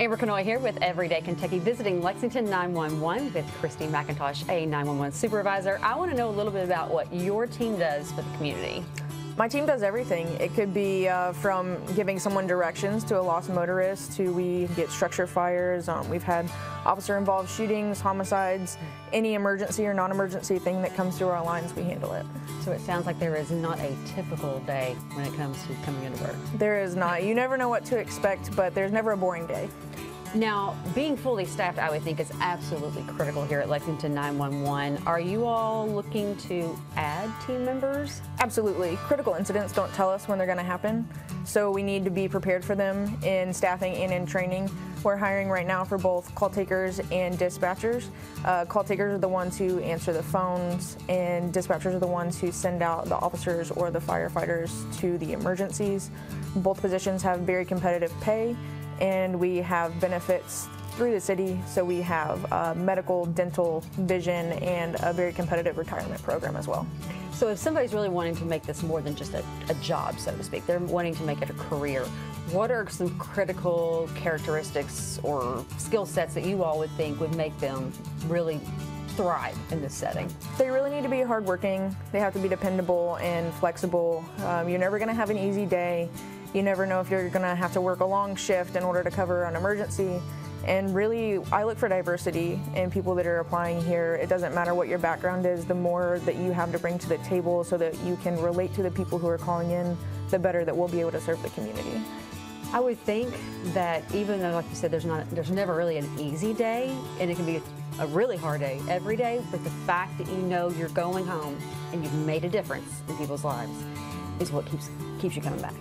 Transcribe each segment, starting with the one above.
Amber Kanoy here with Everyday Kentucky, visiting Lexington 911 with Christy McIntosh, a 911 supervisor. I want to know a little bit about what your team does for the community. My team does everything. It could be uh, from giving someone directions to a lost motorist to we get structure fires. Um, we've had officer involved shootings, homicides, any emergency or non-emergency thing that comes through our lines, we handle it. So it sounds like there is not a typical day when it comes to coming into work. There is not. You never know what to expect, but there's never a boring day. Now, being fully staffed, I would think, is absolutely critical here at Lexington 911. Are you all looking to add team members? Absolutely. Critical incidents don't tell us when they're going to happen, so we need to be prepared for them in staffing and in training. We're hiring right now for both call takers and dispatchers. Uh, call takers are the ones who answer the phones, and dispatchers are the ones who send out the officers or the firefighters to the emergencies. Both positions have very competitive pay and we have benefits through the city. So we have uh, medical, dental, vision, and a very competitive retirement program as well. So if somebody's really wanting to make this more than just a, a job, so to speak, they're wanting to make it a career, what are some critical characteristics or skill sets that you all would think would make them really thrive in this setting? They really need to be hardworking. They have to be dependable and flexible. Um, you're never going to have an easy day. You never know if you're going to have to work a long shift in order to cover an emergency. And really, I look for diversity in people that are applying here. It doesn't matter what your background is, the more that you have to bring to the table so that you can relate to the people who are calling in, the better that we'll be able to serve the community. I would think that even though, like you said, there's not, there's never really an easy day, and it can be a really hard day every day, but the fact that you know you're going home and you've made a difference in people's lives is what keeps keeps you coming back.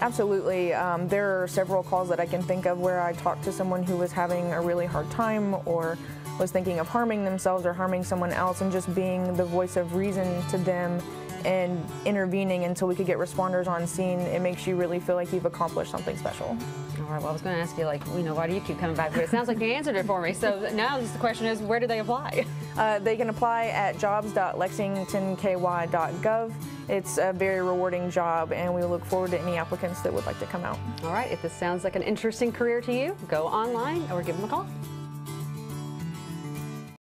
Absolutely. Um, there are several calls that I can think of where I talked to someone who was having a really hard time or was thinking of harming themselves or harming someone else and just being the voice of reason to them and intervening until we could get responders on scene, it makes you really feel like you've accomplished something special. All right, well, I was going to ask you, like, you know, why do you keep coming back? But it sounds like you answered it for me. So now just the question is, where do they apply? Uh, they can apply at jobs.lexingtonky.gov. It's a very rewarding job, and we look forward to any applicants that would like to come out. All right, if this sounds like an interesting career to you, go online or give them a call.